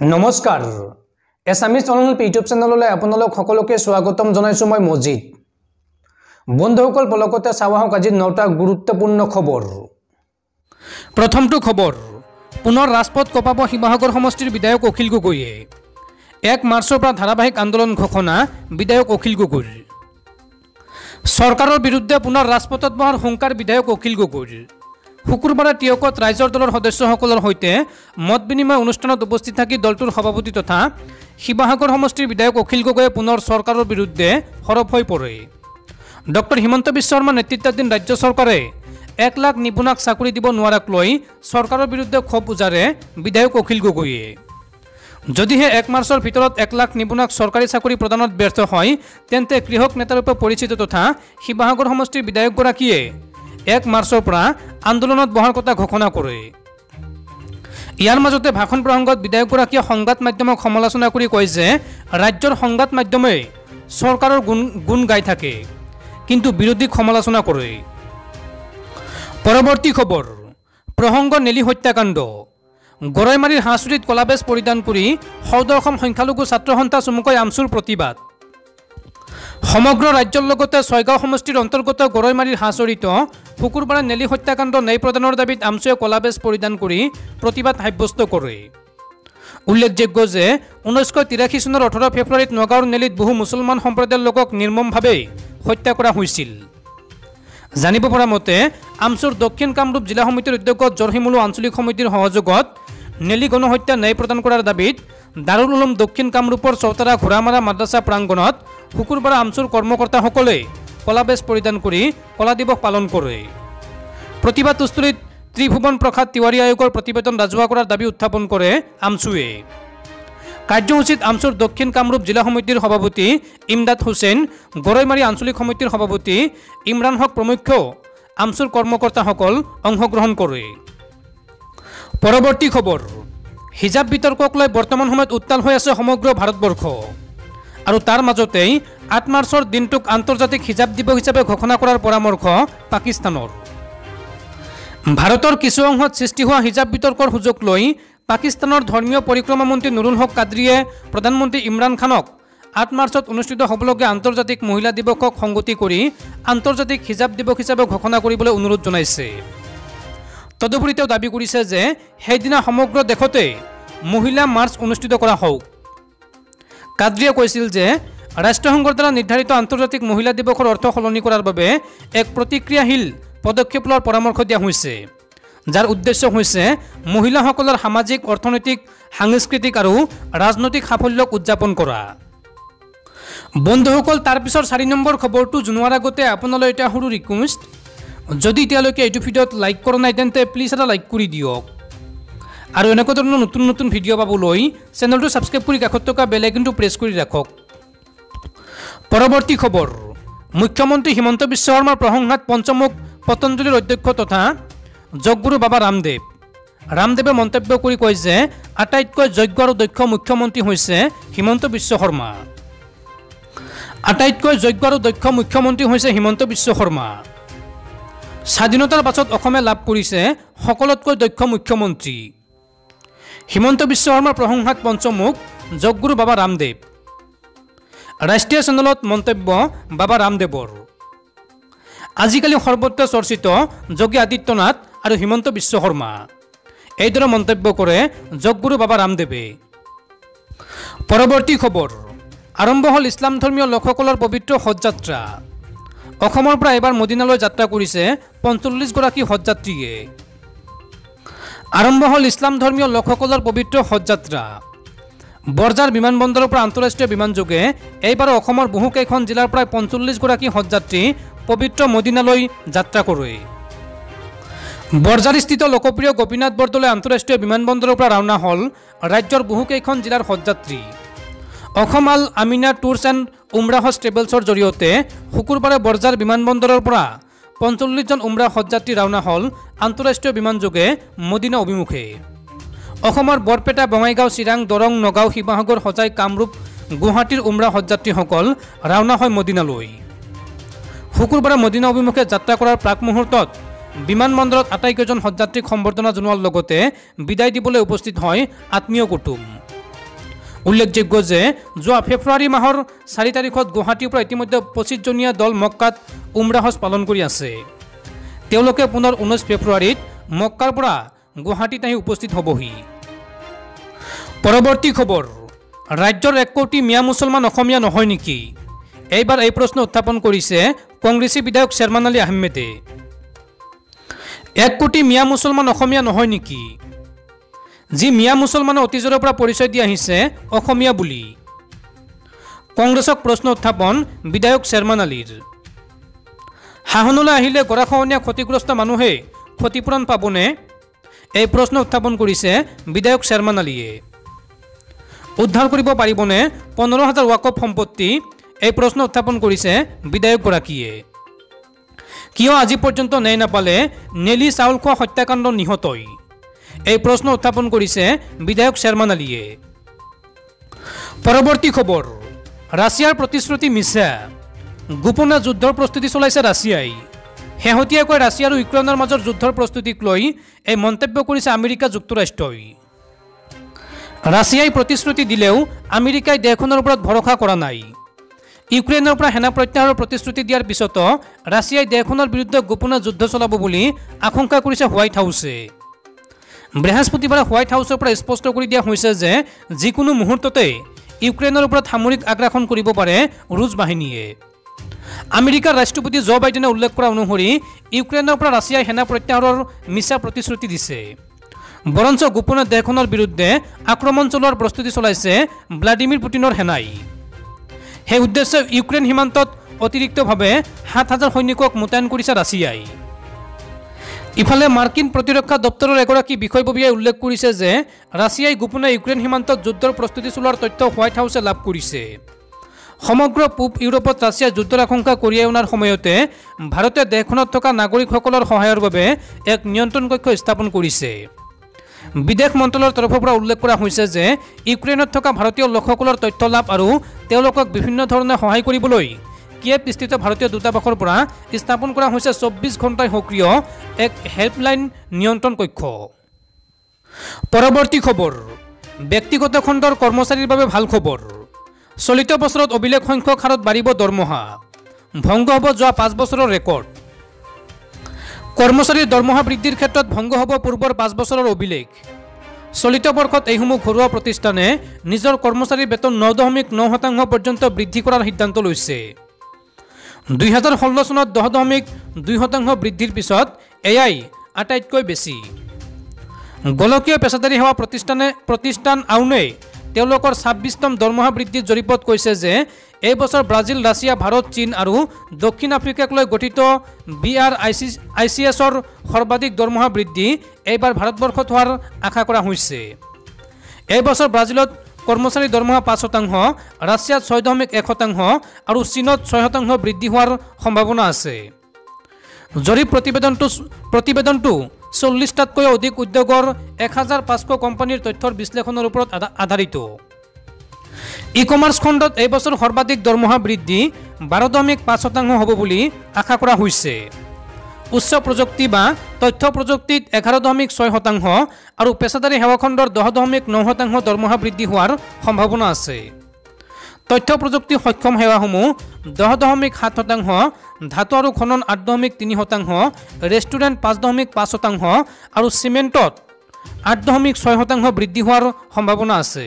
নমস্কাৰ। Assamese online YouTube চেনেললৈ আপোনালোক সকলোকে স্বাগতম জনাইছোঁ মই মজিদ। বন্ধুসকল পলকতে চাওঁ আহক আজি নটা গুৰুত্বপূৰ্ণ খবৰ। প্ৰথমটো খবৰ পুনৰ ৰাজপথ কঁপাব শিৱসাগৰ সমষ্টিৰ বিধায়ক অখিল গগৈয়ে। এক মাৰ্চৰ পৰা ধাৰাবাহিক আন্দোলন ঘোষণা বিধায়ক অখিল গগৈৰ। চৰকাৰৰ বিৰুদ্ধে পুনৰ ৰাজপথত বহাৰ হুংকাৰ বিধায়ক অখিল গগৈৰ। শুকুৰবাৰে টিয়কত ৰাইজৰ দলৰ সদস্যসকলৰ সৈতে মত বিনিময় অনুষ্ঠানত উপস্থিত থাকি দলটোৰ সভাপতি তথা শিৱসাগৰ সমষ্টিৰ বিধায়ক অখিল গগৈয়ে পুনৰ চৰকাৰৰ বিৰুদ্ধে সৰব হৈ পৰে। ডক্টৰ হিমন্ত বিশ্ব শৰ্মা নেতৃত্বাধীন ৰাজ্য চৰকাৰে এক লাখ নিবনুৱাক চাকৰি দিব নোৱাৰাক লৈ চৰকাৰৰ বিৰুদ্ধে ক্ষোভ উজাৰে বিধায়ক অখিল গগৈয়ে। যদিহে এক মাৰ্চৰ ভিতৰত এক লাখ নিবনুৱাক চৰকাৰী চাকৰি প্ৰদানত ব্যৰ্থ হয় তেন্তে কৃষক নেতাৰূপে পৰিচিত তথা শিৱসাগৰ সমষ্টিৰ বিধায়কগৰাকীয়ে এক মাৰ্চৰ পৰা আন্দোলনত বহাৰ কথা ঘোষণা কৰে। ইয়াৰ মাজতে ভাষণ প্ৰসংগত বিধায়কগৰাকীয়ে সংবাদ মাধ্যমক সমালোচনা কৰি কয় যে ৰাজ্যৰ সংবাদ মাধ্যমে চৰকাৰৰ গুণ গুণ গাই থাকে কিন্তু বিৰোধীক সমালোচনা কৰে। পৰৱৰ্তী খবৰ প্ৰসংগ নেলি হত্যাকাণ্ড। গৰৈমাৰীৰ হাঁচুৰিত কলাবেজ পৰিধান কৰি সদৰ্শম সংখ্যালঘু ছাত্ৰ সন্থা চমুকৈ আমচুৰ প্ৰতিবাদ। সমগ্ৰ ৰাজ্যৰ লগতে ছয়গাঁও সমষ্টিৰ অন্তৰ্গত গৰৈমাৰীৰ হাঁচৰিত শুকুৰবাৰে নেলি হত্যাকাণ্ড ন্যায় প্ৰদানৰ দাবীত আমচুৱে কলাবেজ পৰিধান কৰি প্ৰতিবাদ সাব্যস্ত কৰে। উল্লেখযোগ্য যে ঊনৈছশ তিৰাশী চনৰ ওঠৰ ফেব্ৰুৱাৰীত নগাঁৱৰ নেলিত বহু মুছলমান সম্প্ৰদায়ৰ লোকক নিৰ্মমভাৱে হত্যা কৰা হৈছিল। জানিব পৰা মতে আমচুৰ দক্ষিণ কামৰূপ জিলা সমিতিৰ উদ্যোগত জৰহিমুলু আঞ্চলিক সমিতিৰ সহযোগত নেলি গণহত্যা ন্যায় প্ৰদান কৰাৰ দাবীত দাৰুল উলুম দক্ষিণ কামৰূপৰ চৌতাৰা ঘোঁৰামাৰা মাদ্ৰাছা প্ৰাংগণত শুকুৰবাৰে আমচুৰ কৰ্মকৰ্তাসকলে কলাবেজ পৰিধান কৰি কলা দিৱস পালন কৰে প্ৰতিবাদস্থলীত ত্ৰিভুৱন প্ৰসাদ তিৱাৰী আয়োগৰ প্ৰতিবেদন ৰাজহুৱা কৰাৰ দাবী উত্থাপন কৰে আমচুৱে। কাৰ্যসূচীত আমচুৰ দক্ষিণ কামৰূপ জিলা সমিতিৰ সভাপতি ইমদাদ হুছেইন গৰৈমাৰী আঞ্চলিক সমিতিৰ সভাপতি ইমৰান হক প্ৰমুখ আমচুৰ কৰ্মকৰ্তাসকল অংশগ্ৰহণ কৰে। পৰৱৰ্তী খবৰ। হিজাব বিতৰ্কক লৈ বৰ্তমান সময়ত উত্তাল হৈ আছে সমগ্ৰ ভাৰতবৰ্ষ। আৰু তাৰ মাজতেই আঠ মাৰ্চৰ দিনটোক আন্তৰ্জাতিক হিজাব দিৱস হিচাপে ঘোষণা কৰাৰ পৰামৰ্শ পাকিস্তানৰ। ভাৰতৰ কিছু অংশত সৃষ্টি হোৱা হিজাব বিতৰ্কৰ সুযোগ লৈ পাকিস্তানৰ ধৰ্মীয় পৰিক্ৰমা মন্ত্ৰী নুৰুল হক কাদৰীয়ে প্ৰধানমন্ত্ৰী ইমৰান খানক আঠ মাৰ্চত অনুষ্ঠিত হ'বলগীয়া আন্তৰ্জাতিক মহিলা দিৱসক সংগতি কৰি আন্তৰ্জাতিক হিজাব দিৱস হিচাপে ঘোষণা কৰিবলৈ অনুৰোধ জনাইছে। তদুপৰি তেওঁ দাবী কৰিছে যে সেইদিনা সমগ্ৰ দেশতে মহিলা মাৰ্চ অনুষ্ঠিত কৰা হওক। কাদ্ৰীয়ে কৈছিল যে ৰাষ্ট্ৰসংঘৰ দ্বাৰা নিৰ্ধাৰিত আন্তৰ্জাতিক মহিলা দিৱসৰ অৰ্থ সলনি কৰাৰ বাবে এক প্ৰতিক্ৰিয়াশীল পদক্ষেপ লোৱাৰ পৰামৰ্শ দিয়া হৈছে। যাৰ উদ্দেশ্য হৈছে মহিলাসকলৰ সামাজিক অৰ্থনৈতিক সাংস্কৃতিক আৰু ৰাজনৈতিক সাফল্যক উদযাপন কৰা। বন্ধুসকল তাৰপিছৰ চাৰি নম্বৰ খবৰটো জনোৱাৰ আগতে আপোনালৈ এটা সৰু ৰিকুৱেষ্ট যদি এতিয়ালৈকে এইটো ভিডিঅ'ত লাইক কৰা নাই তেন্তে প্লিজ এটা লাইক কৰি দিয়ক। আৰু এনেকুৱা ধৰণৰ নতুন নতুন ভিডিঅ' পাবলৈ চেনেলটো ছাবস্ক্ৰাইব কৰি কাষত থকা বেল আইকনটো প্ৰেছ কৰি ৰাখক। পৰৱৰ্তী খবৰ। মুখ্যমন্ত্ৰী হিমন্ত বিশ্ব শৰ্মাৰ প্ৰশংসাত পঞ্চমুখ পতঞ্জলীৰ অধ্যক্ষ তথা যোগগুৰু বাবা ৰামদেৱ। ৰামদেৱে মন্তব্য কৰি কয় যে আটাইতকৈ যোগ্য আৰু দক্ষ মুখ্যমন্ত্ৰী হৈছে হিমন্ত বিশ্ব শৰ্মা। আটাইতকৈ যোগ্য আৰু দক্ষ মুখ্যমন্ত্ৰী হৈছে হিমন্ত বিশ্ব শৰ্মা। স্বাধীনতাৰ পাছত অসমে লাভ কৰিছে সকলোতকৈ দক্ষ মুখ্যমন্ত্ৰী। হিমন্ত বিশ্ব শৰ্মাৰ প্ৰশংসাত পঞ্চমুখ যোগগুৰু বাবা ৰামদেৱ। ৰাষ্ট্ৰীয় চেনেলত মন্তব্য বাবা ৰামদেৱৰ। আজিকালি সৰ্বত্ৰ চৰ্চিত যোগী আদিত্যনাথ আৰু হিমন্ত বিশ্ব শৰ্মা। এইদৰে মন্তব্য কৰে যোগগুৰু বাবা ৰামদেৱে। পৰৱৰ্তী খবৰ আৰম্ভ হ'ল ইছলাম ধৰ্মীয় লোকসকলৰ পবিত্ৰ হজযাত্ৰা। অসমৰ পৰা এইবাৰ মদিনালৈ যাত্ৰা কৰিছে পঞ্চল্লিছগৰাকী হজযাত্ৰীয়ে। আৰম্ভ হ'ল ইছলাম ধৰ্মীয় লোকসকলৰ পবিত্ৰ হজযাত্ৰা। বৰজাৰ বিমানবন্দৰৰ পৰা আন্তঃৰাষ্ট্ৰীয় বিমানযোগে এইবাৰ অসমৰ বহুকেইখন জিলাৰ প্ৰায় পঞ্চল্লিছগৰাকী হজযাত্ৰী পবিত্ৰ মদিনালৈ যাত্ৰা কৰে। বৰজাৰস্থিত লোকপ্ৰিয় গোপীনাথ বৰদলৈ আন্তঃৰাষ্ট্ৰীয় বিমানবন্দৰৰ পৰা ৰাওনা হ'ল ৰাজ্যৰ বহুকেইখন জিলাৰ হজযাত্ৰী। অসম আল আমিনা টুৰছ এণ্ড উমৰাহ ট্ৰেভেলছৰ জৰিয়তে শুকুৰবাৰে বৰজাৰ বিমানবন্দৰৰ পৰা পঞ্চল্লিছজন উমৰাহ হজযাত্ৰী ৰাওনা হ'ল আন্তঃৰাষ্ট্ৰীয় বিমানযোগে মদিনা অভিমুখে। অসমৰ বৰপেটা বঙাইগাঁও চিৰাং দৰং নগাঁও শিৱসাগৰ সজাই কামৰূপ গুৱাহাটীৰ উমৰা হজযাত্ৰীসকল ৰাওনা হয় মদিনালৈ। শুকুৰবাৰে মদিনা অভিমুখে যাত্ৰা কৰাৰ প্ৰাক মুহূৰ্তত বিমানবন্দৰত আটাইকেইজন হজযাত্ৰীক সম্বৰ্ধনা জনোৱাৰ লগতে বিদায় দিবলৈ উপস্থিত হয় আত্মীয় কুটুম। উল্লেখযোগ্য যে যোৱা ফেব্ৰুৱাৰী মাহৰ চাৰি তাৰিখত গুৱাহাটীৰ পৰা ইতিমধ্যে পঁচিছজনীয়া দল মক্কাত উমৰাহজ পালন কৰি আছে। তেওঁলোকে পুনৰ ঊনৈছ ফেব্ৰুৱাৰীত মক্কাৰ পৰা গুৱাহাটীত আহি উপস্থিত হ'বহি। পৰৱৰ্তী খবৰ ৰাজ্যৰ এক কোটি মিয়া মুছলমান অসমীয়া নহয় নেকি? এইবাৰ এই প্ৰশ্ন উত্থাপন কৰিছে কংগ্ৰেছী বিধায়ক শ্বেৰমান আলী আহমেদে। এক কোটি মিয়া মুছলমান অসমীয়া নহয় নেকি? যি মিয়া মুছলমানে অতীজৰে পৰা পৰিচয় দি আহিছে অসমীয়া বুলি। কংগ্ৰেছক প্ৰশ্ন উত্থাপন বিধায়ক শ্বেৰমান আলীৰ। শাসনলৈ আহিলে গৰাখহনীয়া ক্ষতিগ্ৰস্ত মানুহে ক্ষতিপূৰণ পাবনে? এই প্ৰশ্ন উত্থাপন কৰিছে বিধায়ক শ্বেৰমান আলীয়ে। উদ্ধাৰ কৰিব পাৰিবনে? পোন্ধৰ হাজাৰ ৱাকফ সম্পত্তি এই প্ৰশ্ন উত্থাপন কৰিছে বিধায়কগৰাকীয়ে। কিয় আজি পৰ্যন্ত ন্যায় নাপালে? নেলি চাউল খোৱা হত্যাকাণ্ড নিহতই। এই প্ৰশ্ন উত্থাপন কৰিছে বিধায়ক শ্বেৰমান আলীয়ে। পৰৱৰ্তী খবৰ ৰাছিয়াৰ প্ৰতিশ্ৰুতি মিছা। গোপনে যুদ্ধৰ প্ৰস্তুতি চলাইছে ৰাছিয়াই। শেহতীয়াকৈ ৰাছিয়া আৰু ইউক্ৰেইনৰ মাজৰ যুদ্ধৰ প্ৰস্তুতিক লৈ এই মন্তব্য কৰিছে আমেৰিকা যুক্তৰাষ্ট্ৰই। ৰাছিয়াই প্ৰতিশ্ৰুতি দিলেও আমেৰিকাই দেশখনৰ ওপৰত ভৰসা কৰা নাই। ইউক্ৰেইনৰ পৰা সেনা প্ৰত্যাহাৰৰ প্ৰতিশ্ৰুতি দিয়াৰ পিছতো ৰাছিয়াই দেশখনৰ বিৰুদ্ধে গোপনে যুদ্ধ চলাব বুলি আশংকা কৰিছে হোৱাইট হাউছে। বৃহস্পতিবাৰে হোৱাইট হাউচৰ পৰা স্পষ্ট কৰি দিয়া হৈছে যে যিকোনো মুহূৰ্ততে ইউক্ৰেইনৰ ওপৰত সামৰিক আগ্ৰাসন কৰিব পাৰে ৰুছ বাহিনীয়ে। আমেৰিকাৰ ৰাষ্ট্ৰপতি জ' বাইডেনে উল্লেখ কৰা অনুসৰি ইউক্ৰেইনৰ পৰা ৰাছিয়াই সেনা প্ৰত্যাহাৰৰ মিছা প্ৰতিশ্ৰুতি দিছে। বৰঞ্চ গোপনে দেশখনৰ বিৰুদ্ধে আক্ৰমণ চলোৱাৰ প্ৰস্তুতি চলাইছে ভ্লাডিমিৰ পুটিনৰ সেনাই। সেই উদ্দেশ্যে ইউক্ৰেইন সীমান্তত অতিৰিক্তভাৱে সাত হাজাৰ সৈনিকক মোতায়েন কৰিছে ৰাছিয়াই। ইফালে মাৰ্কিন প্ৰতিৰক্ষা দপ্তৰৰ এগৰাকী বিষয়ববীয়াই উল্লেখ কৰিছে যে ৰাছিয়াই গোপনে ইউক্ৰেইন সীমান্তত যুদ্ধৰ প্ৰস্তুতি চলোৱাৰ তথ্য হোৱাইট হাউছে লাভ কৰিছে। সমগ্ৰ পূব ইউৰোপত ৰাছিয়াই যুদ্ধৰ আশংকা কঢ়িয়াই অনাৰ সময়তে ভাৰতে দেশখনত থকা নাগৰিকসকলৰ সহায়ৰ বাবে এক নিয়ন্ত্ৰণ কক্ষ স্থাপন কৰিছে। বিদেশ মন্ত্ৰালয়ৰ তৰফৰ পৰা উল্লেখ কৰা হৈছে যে ইউক্ৰেইনত থকা ভাৰতীয় লোকসকলৰ তথ্য লাভ আৰু তেওঁলোকক বিভিন্ন ধৰণে সহায় কৰিবলৈ কিয়েভ স্থিত ভাৰতীয় দূতাবাসৰ পৰা স্থাপন কৰা হৈছে চৌব্বিছ ঘণ্টাই সক্ৰিয় এক হেল্পলাইন নিয়ন্ত্ৰণ কক্ষ। পৰৱৰ্তী খবৰ ব্যক্তিগত খণ্ডৰ কৰ্মচাৰীৰ বাবে ভাল খবৰ। চলিত বছৰত অভিলেখ সংখ্যক হাৰত বাঢ়িব দৰমহা। ভংগ হ'ব যোৱা পাঁচ বছৰৰ ৰেকৰ্ড। কৰ্মচাৰীৰ দৰমহা বৃদ্ধিৰ ক্ষেত্ৰত ভংগ হ'ব পূৰ্বৰ পাঁচ বছৰৰ অভিলেখ। চলিত বৰ্ষত এইসমূহ ঘৰুৱা প্ৰতিষ্ঠানে নিজৰ কৰ্মচাৰীৰ বেতন ন দশমিক ন শতাংশ পৰ্যন্ত বৃদ্ধি কৰাৰ সিদ্ধান্ত লৈছে। দুই হাজাৰ ষোল্ল চনত দহ দশমিক দুই শতাংশ বৃদ্ধিৰ পিছত এয়াই আটাইতকৈ বেছি। গোলকীয় পেছাদাৰী সেৱা প্ৰতিষ্ঠানে প্ৰতিষ্ঠান আউনে তেওঁলোকৰ ছাব্বিছতম দৰমহা বৃদ্ধিৰ জৰীপত কৈছে যে এই বছৰ ব্ৰাজিল ৰাছিয়া ভাৰত চীন আৰু দক্ষিণ আফ্ৰিকাক লৈ গঠিত B R I C I C এছৰ সৰ্বাধিক দৰমহা বৃদ্ধি এইবাৰ ভাৰতবৰ্ষত হোৱাৰ আশা কৰা হৈছে। এই বছৰ ব্ৰাজিলত কৰ্মচাৰীৰ দৰমহা পাঁচ শতাংশ ৰাছিয়াত ছয় দশমিক এক শতাংশ আৰু চীনত ছয় শতাংশ বৃদ্ধি হোৱাৰ সম্ভাৱনা আছে। জৰীপ প্ৰতিবেদনটো প্ৰতিবেদনটো চল্লিছটাতকৈ অধিক উদ্যোগৰ এক হাজাৰ পাঁচশ কোম্পানীৰ তথ্যৰ বিশ্লেষণৰ ওপৰত আধা- আধাৰিত। ই কমাৰ্চ খণ্ডত এই বছৰ সৰ্বাধিক দৰমহা বৃদ্ধি বাৰ দশমিক পাঁচ শতাংশ হ'ব বুলি আশা কৰা হৈছে। উচ্চ প্ৰযুক্তি বা তথ্য প্ৰযুক্তিত এঘাৰ দশমিক ছয় শতাংশ আৰু পেছাদাৰী সেৱা খণ্ডৰ দহ দশমিক ন শতাংশ দৰমহা বৃদ্ধি হোৱাৰ সম্ভাৱনা আছে। তথ্য প্ৰযুক্তি সক্ষম সেৱাসমূহ দহ দশমিক সাত শতাংশ ধাতু আৰু খনন আঠ দশমিক তিনি শতাংশ ৰেষ্টুৰেণ্ট পাঁচ দশমিক পাঁচ শতাংশ আৰু চিমেণ্টত আঠ দশমিক ছয় শতাংশ বৃদ্ধি হোৱাৰ সম্ভাৱনা আছে।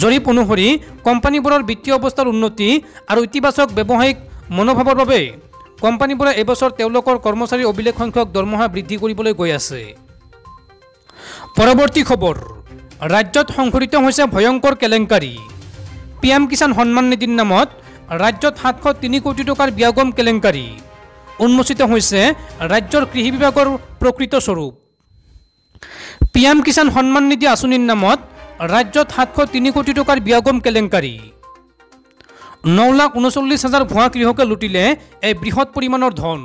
জৰীপ অনুসৰি কোম্পানীবোৰৰ বিত্তীয় অৱস্থাৰ উন্নতি আৰু ইতিবাচক ব্যৱসায়িক মনোভাৱৰ বাবে কোম্পানীবোৰে এইবছৰ তেওঁলোকৰ কৰ্মচাৰীৰ অভিলেখ সংখ্যক দৰমহা বৃদ্ধি কৰিবলৈ গৈ আছে। পৰৱৰ্তী খবৰ ৰাজ্যত সংঘটিত হৈছে ভয়ংকৰ কেলেংকাৰী। পি এম কিষাণ সন্মান নিধিৰ নামত ৰাজ্যত সাতশ তিনি কোটি টকাৰ ব্যাগম কেলেংকাৰী। উন্মোচিত হৈছে ৰাজ্যৰ কৃষি বিভাগৰ প্ৰকৃত স্বৰূপ। পি এম কিষাণ সন্মান নিধি আঁচনিৰ নামত ৰাজ্যত সাতশ তিনি কোটি টকাৰ ব্যাগম কেলেংকাৰী। ন লাখ ঊনচল্লিছ হাজাৰ ভুৱা কৃষকে লুটিলে এই বৃহৎ পৰিমাণৰ ধন।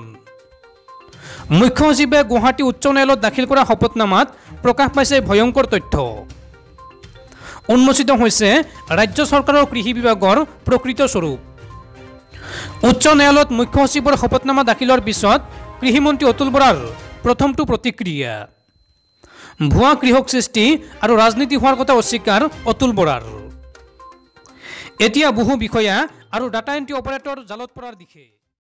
মুখ্য সচিবে গুৱাহাটী উচ্চ ন্যায়ালয়ত দাখিল কৰা শপতনামাত প্ৰকাশ পাইছে ভয়ংকৰ তথ্য। উন্মোচিত হৈছে ৰাজ্য চৰকাৰৰ কৃষি বিভাগৰ প্ৰকৃত স্বৰূপ। উচ্চ ন্যায়ালয়ত মুখ্য সচিবৰ শপতনামা দাখিলৰ পিছত কৃষিমন্ত্ৰী অতুল বৰাৰ প্ৰথমটো প্ৰতিক্ৰিয়া। ভুৱা কৃষক সৃষ্টি আৰু ৰাজনীতি হোৱাৰ কথা অস্বীকাৰ অতুল বৰাৰ। এতিয়া বহু বিষয়া আৰু ডাটা এণ্ট্ৰি অপাৰেটৰ জালত পৰাৰ দিশে।